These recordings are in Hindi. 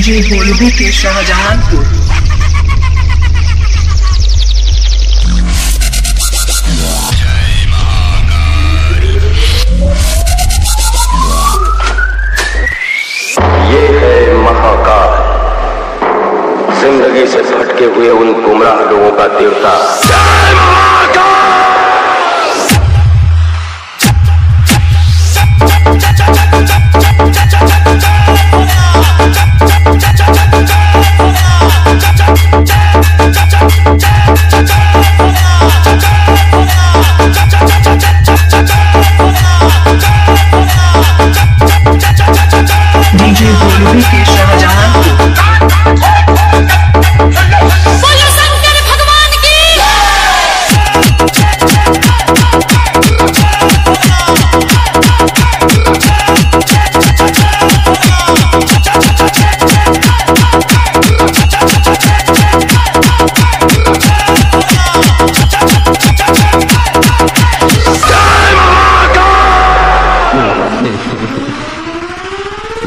डीजे भोलू के शाहजहानपुर। ज़िंदगी से भटके हुए उन गुमराह लोगों का देवता। डीजे भोलू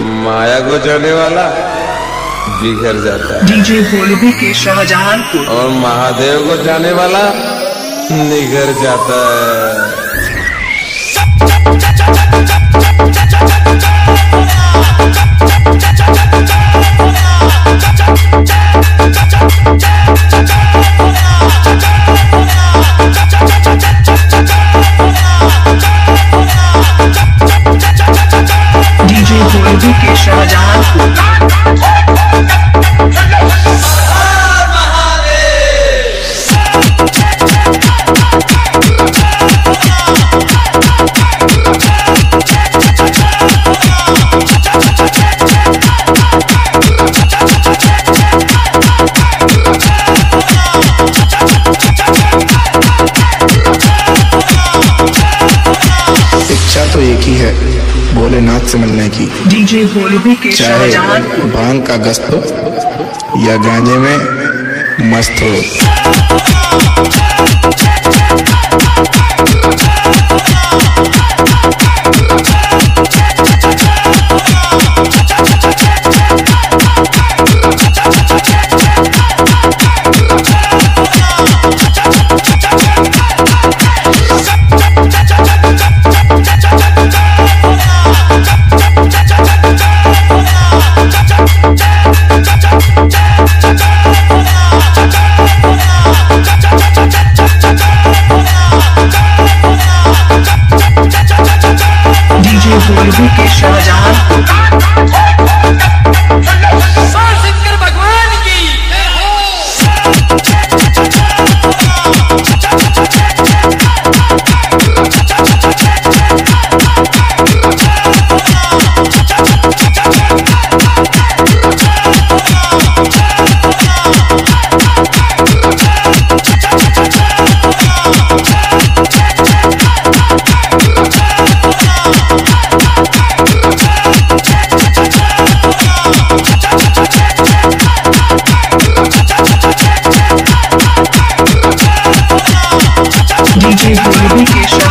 माया को जाने वाला बिखर जाता है। डीजे भोलू के शाहजहानपुर। और महादेव को जाने वाला निखर जाता है। भोलेनाथ से मिलने की। डीजे चाहे भाँग का। गस्त हो या गांजे में मस्त हो। भोलू के शाहजहानपुर डीजे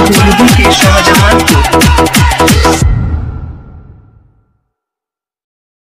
डीजे भोलू के शाहजहानपुर